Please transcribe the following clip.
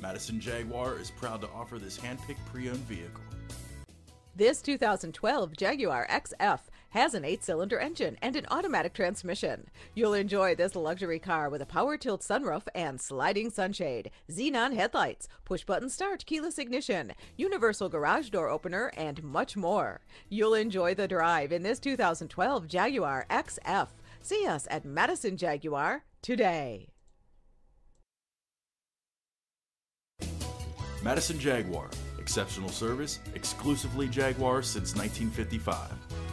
Madison Jaguar is proud to offer this hand-picked pre-owned vehicle. This 2012 Jaguar XF has an eight cylinder engine and an automatic transmission. You'll enjoy this luxury car with a power tilt sunroof and sliding sunshade, xenon headlights, push button start, keyless ignition, universal garage door opener, and much more. You'll enjoy the drive in this 2012 Jaguar XF. See us at Madison Jaguar today. Madison Jaguar. Exceptional service, exclusively Jaguar since 1955.